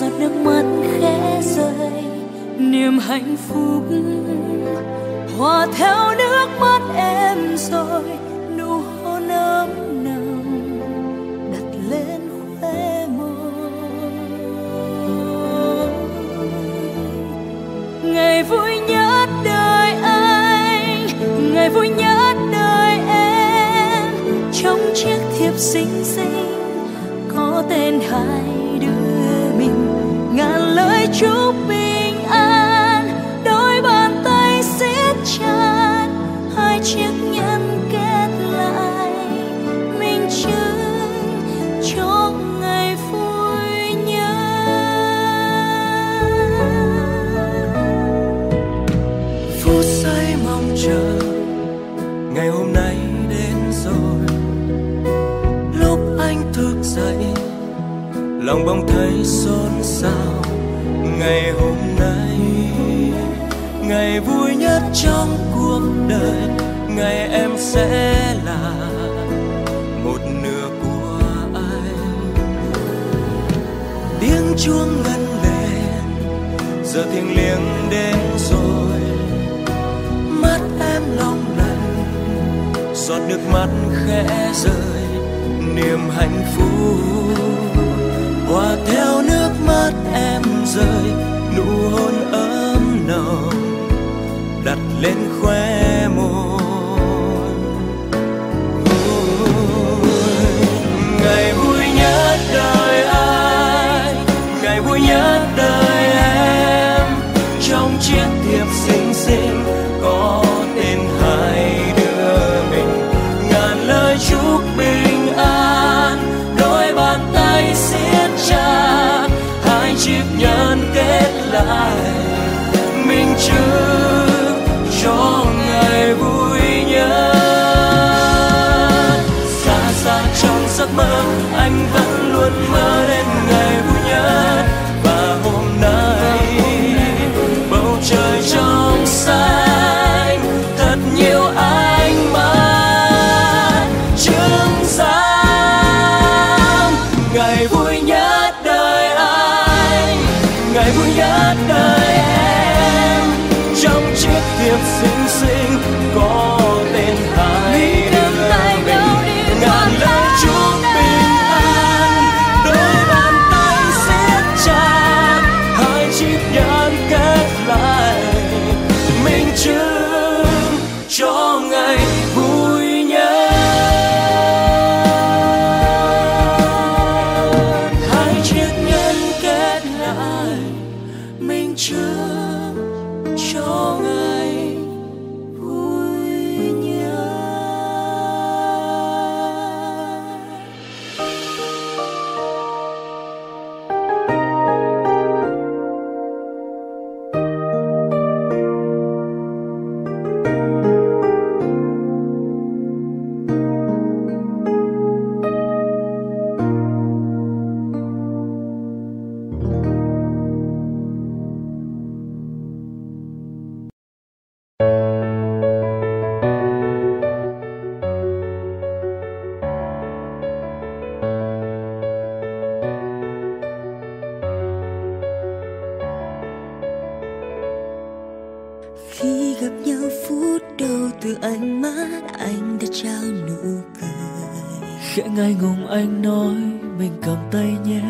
giọt nước mắt khẽ rơi, niềm hạnh phúc hòa theo nước mắt em rồi, nụ hôn ấm nồng đặt lên khóe môi. Ngày vui nhất đời anh, ngày vui nhất đời em, trong chiếc thiệp xinh xinh có tên hai chúc bình an. Đôi bàn tay siết chặt, hai chiếc nhẫn kết lại. Minh chứng cho ngày vui nhất. Phút giây mong chờ, ngày hôm nay đến rồi. Lúc anh thức dậy, lòng bỗng thấy xôn xao ngày hôm nay, ngày vui nhất trong cuộc đời, ngày em sẽ là một nửa của anh. Tiếng chuông ngân lên, giờ thiêng liêng đến rồi. Mắt em long lanh, giọt nước mắt khẽ rơi, niềm hạnh phúc hòa theo nước mắt em rơi, nụ hôn ấm nồng, đặt lên khóe môi. Ngày vui nhất đời anh ngày vui nhất đời em, trong chiếc anh nói mình cầm tay nhé.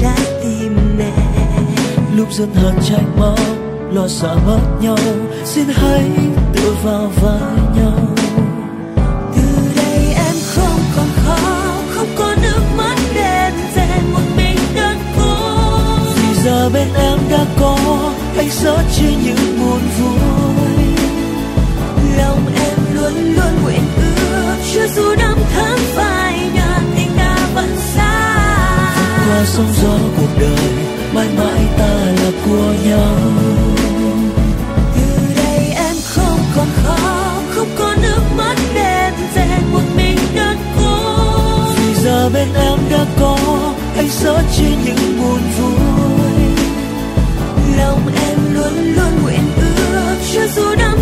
Trái tim mẹ. Lúc dân hờn tranh máu lo sợ mất nhau. Xin hãy tựa vào vai nhau. Từ đây em không còn khó, không có nước mắt đen rèn một mình đơn côi vì giờ bên em đã có anh sớt chia những buồn vui. Lòng em luôn luôn nguyện ước, chưa dù năm tháng phai qua sóng gió cuộc đời mãi mãi ta là của nhau. Từ đây em không còn khó không có nước mắt đen rèn một mình đơn cô. Vì giờ bên em đã có anh sớt chia những buồn vui. Lòng em luôn luôn nguyện ước cho dù năm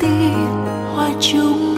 tim hoa chung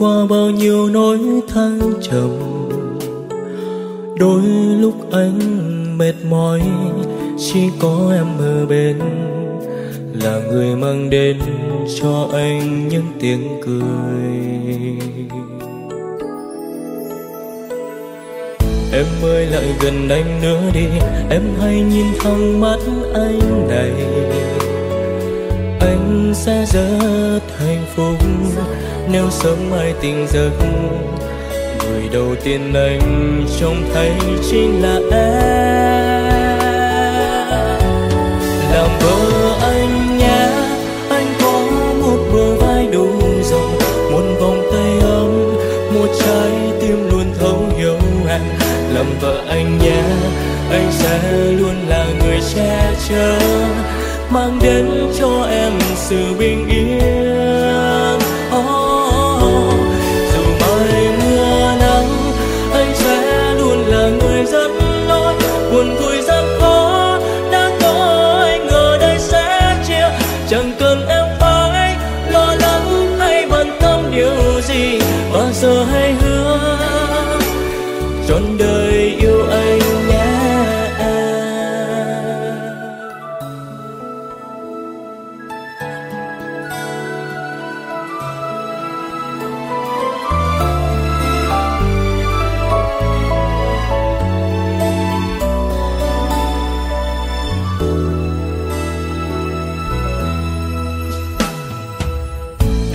qua bao nhiêu nỗi thăng trầm. Đôi lúc anh mệt mỏi, chỉ có em ở bên là người mang đến cho anh những tiếng cười. Em ơi, lại gần anh nữa đi, Em hãy nhìn thẳng mắt anh này. Anh sẽ rất hạnh phúc nếu sớm mai tình giấc. Người đầu tiên anh trông thấy chính là em. Làm vợ anh nhé, anh có một bờ vai đủ rộng, một vòng tay ấm, một trái tim luôn thấu hiểu em. Làm vợ anh nhé, anh sẽ luôn là người che chở, mang đến cho em sự bình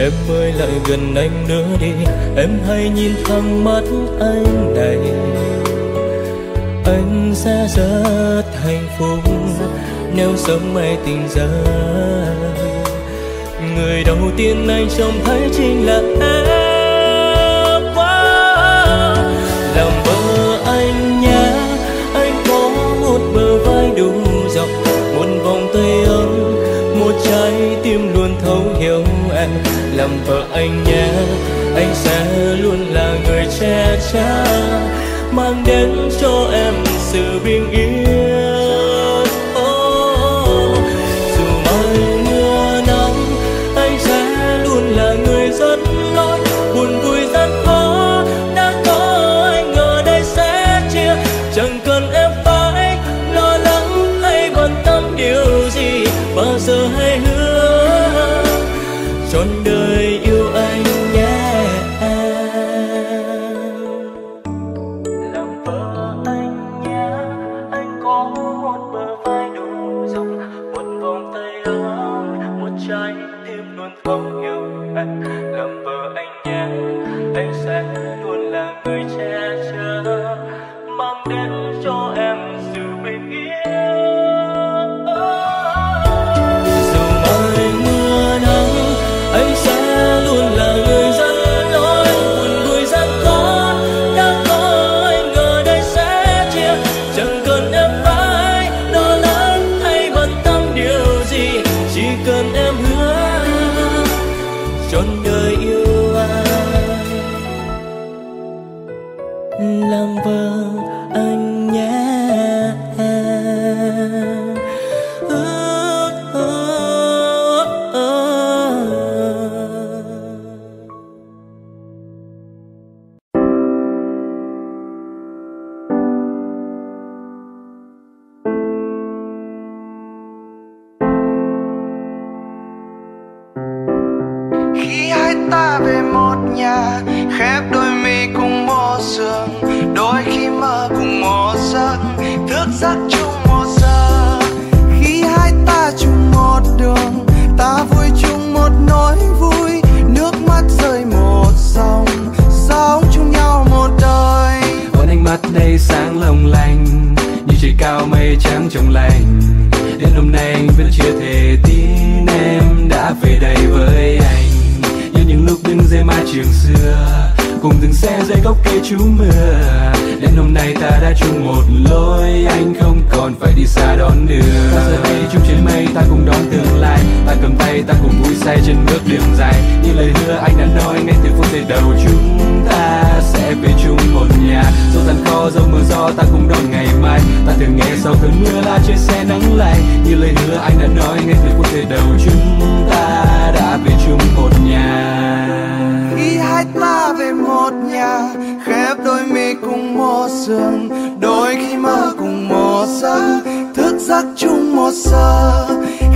Em ơi, lại gần anh nữa đi. Em hãy nhìn thẳng mắt anh này. Anh sẽ rất hạnh phúc Nếu sớm mai tình ra Người đầu tiên anh trông thấy chính là em. làm vợ anh nhé. Anh sẽ luôn là người che chở, mang đến cho em sự bình yên. Giác chung một giờ. Khi hai ta chung một đường, ta vui chung một nỗi vui. Nước mắt rơi một dòng, sống chung nhau một đời. Ôn ánh mắt đây sáng long lanh, như trời cao mây trắng trong lành. Đến hôm nay anh vẫn chưa thể tin em đã về đây với anh. Như những lúc đứng dưới mái trường xưa xe dây gốc cây trú mưa. Đến hôm nay ta đã chung một lối, anh không còn phải đi xa đón đường ta giờ đây chung trên mây, ta cùng đón tương lai. Ta cầm tay, ta cùng vui say trên bước đường dài. Như lời hứa, anh đã nói, ngay từ phút giây đầu chúng ta sẽ về chung một nhà. Dù gian khó dẫu mưa gió, ta cùng đón ngày mai. Ta thường nghe sau cơn mưa là trời sẽ nắng lạnh. Như lời hứa, anh đã nói, ngay từ phút giây đầu chúng ta giường đôi khi mơ cùng một giấc thức giấc chung một giờ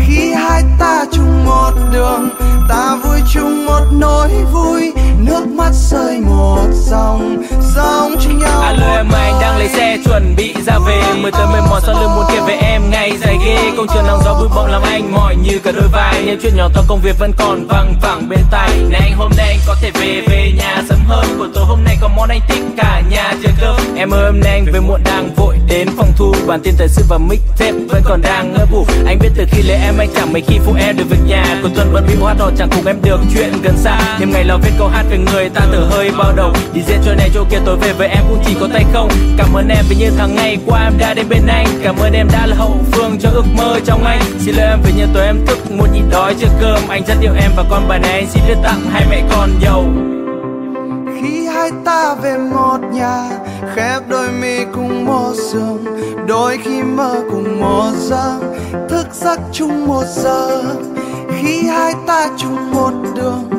khi hai ta chung một đường, ta vui chung một nỗi vui. Nước mắt rơi một dòng sống cho nhau. Alo em anh đang lấy xe chuẩn bị ra về. Mười tới mười mỏi sau lưng muốn kể về em ngày dài ghê Công trường nắng gió bụi bọng làm anh mỏi như cả đôi vai. Những chuyện nhỏ to, công việc vẫn còn văng vẳng bên tai. Này anh, hôm nay anh có thể về về nhà sớm hơn. Buổi tối hôm nay có món anh thích cả nhà chờ cơm. Em ơi, hôm nay anh về muộn, đang vội đến phòng thu. Bản tin thời sự và mic tape vẫn còn đang ngỡ ngủ. Anh biết từ khi lấy em, anh chẳng mấy khi phụ em được việc nhà. Cuối tuần vẫn bị hát đỏ chẳng cùng em được chuyện gần xa. Thêm ngày lo viết câu hát về người ta thở hơi bao đầu. Đi diễn chỗ này, chỗ kia tối về với em cũng chỉ có tay không. Cảm ơn em vì như tháng ngày qua em đã đến bên anh. Cảm ơn em đã là hậu phương cho ước mơ trong anh. Xin lỗi em vì như tối em thức muốn nhịn đói chưa cơm. Anh rất yêu em và con bài này. Anh xin đưa tặng hai mẹ con giàu khi hai ta về một nhà, khép đôi mi cùng một giường. Đôi khi mơ cùng một giấc, thức giấc chung một giờ. Khi hai ta chung một đường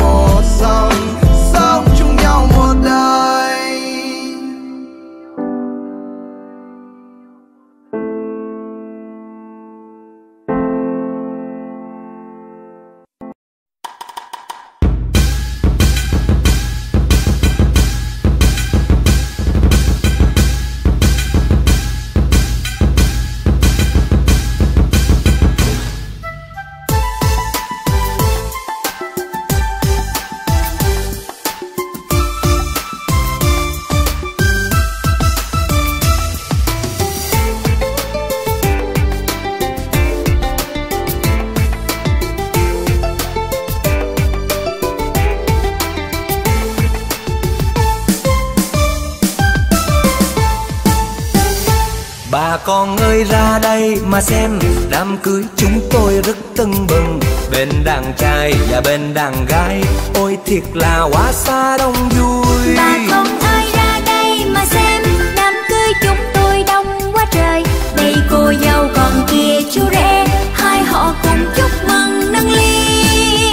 mà xem. Đám cưới chúng tôi rất tưng bừng. Bên đàn trai và bên đàn gái Ôi thiệt là quá xa đông vui. Bà con ơi ra đây mà xem. Đám cưới chúng tôi đông quá trời. Đây cô dâu còn kia chú rể. Hai họ cùng chúc mừng nâng ly.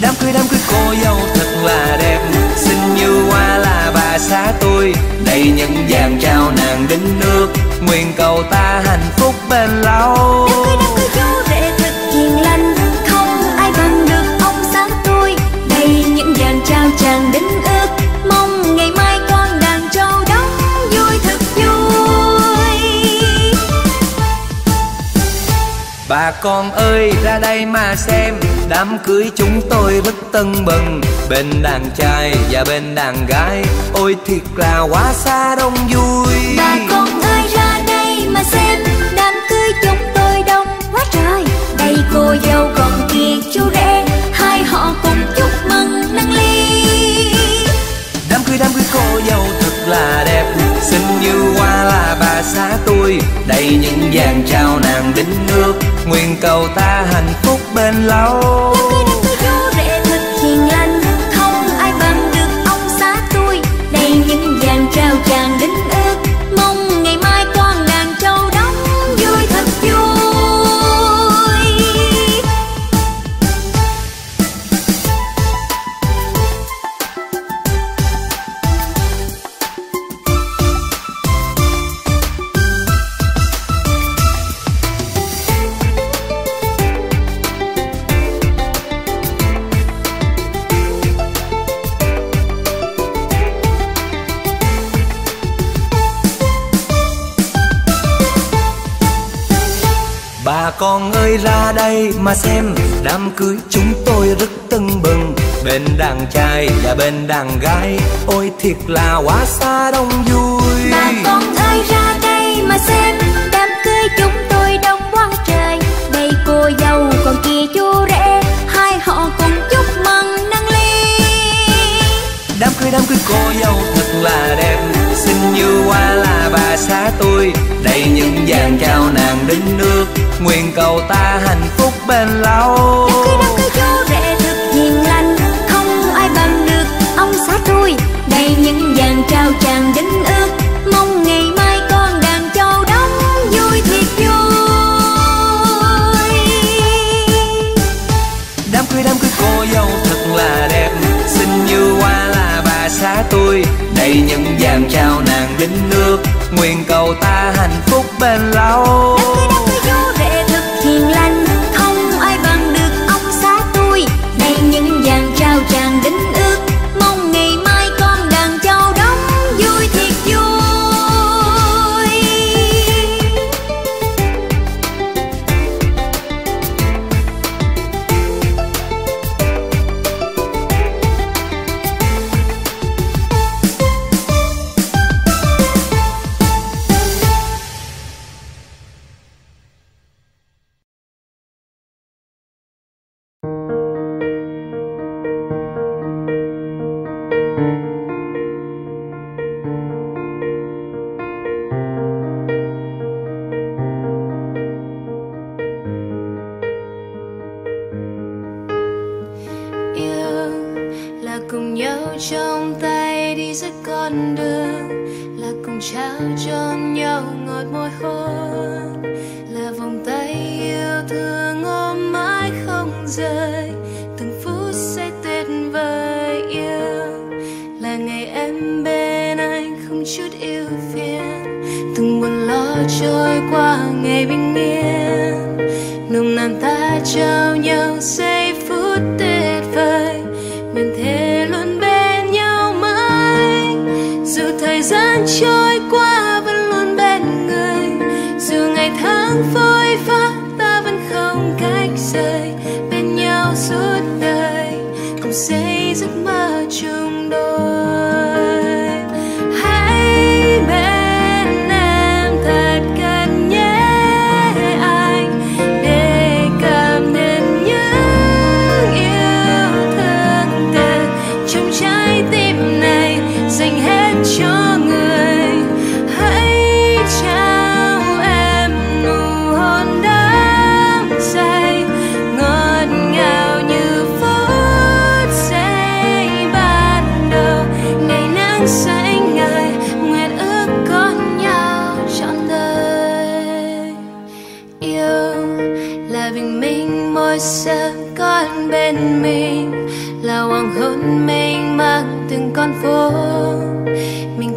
Đám cưới đám cưới cô dâu thật là đẹp. Xinh như hoa là bà xã tôi. Đây những vàng trao nàng đính nước Nguyện cầu ta hạnh phúc bền lâu. Đám cưới chú rể thật hiền lành. Không ai bằng được ông xã tôi. Đây những dàn trao chàng đính ước. Mong ngày mai con đàn trâu đóng vui thật vui. Bà con ơi ra đây mà xem. Đám cưới chúng tôi rất tưng bừng. Bên đàn trai và bên đàn gái. Ôi thiệt là quá xa đông vui. Bà con ơi mà xem đám cưới chúng tôi đông quá trời. Đây cô dâu còn kia chú rể hai họ cùng chúc mừng nâng ly. Đám cưới đám cưới cô dâu thật là đẹp Xinh như hoa là bà xã tôi. Đây những vàng trao nàng đính nước Nguyện cầu ta hạnh phúc bền lâu đây mà xem. Đám cưới chúng tôi rất tưng bừng. Bên đàn trai và bên đàn gái. Ôi thiệt là quá xa đông vui. Bà con ơi ra đây mà xem. Đám cưới chúng tôi đông quá trời. Đây cô dâu còn kia chú rể. Hai họ cùng chúc mừng nâng ly. Đám cưới đám cưới cô dâu thật là đẹp. Xinh như hoa là bà xã tôi đây những vàng trao nàng đính nước nguyện cầu ta hạnh phúc bền lâu. Đám cưới đám cưới chú rể thật hiền lành không ai bằng được ông xã tôi. Đây những vàng trao chàng đính ước mong ngày mai con đàn châu đóng vui thiệt vui. Đám cưới đám cưới cô dâu thật là đẹp xinh như hoa là bà xã tôi. Đây những vàng trao nàng đính nước nguyện cầu ta hạnh phúc bên lâu. Đám cưới đám cưới yêu trôi là bình minh mỗi sớm con bên mình, là hoàng hôn mênh mang từng con phố. Mình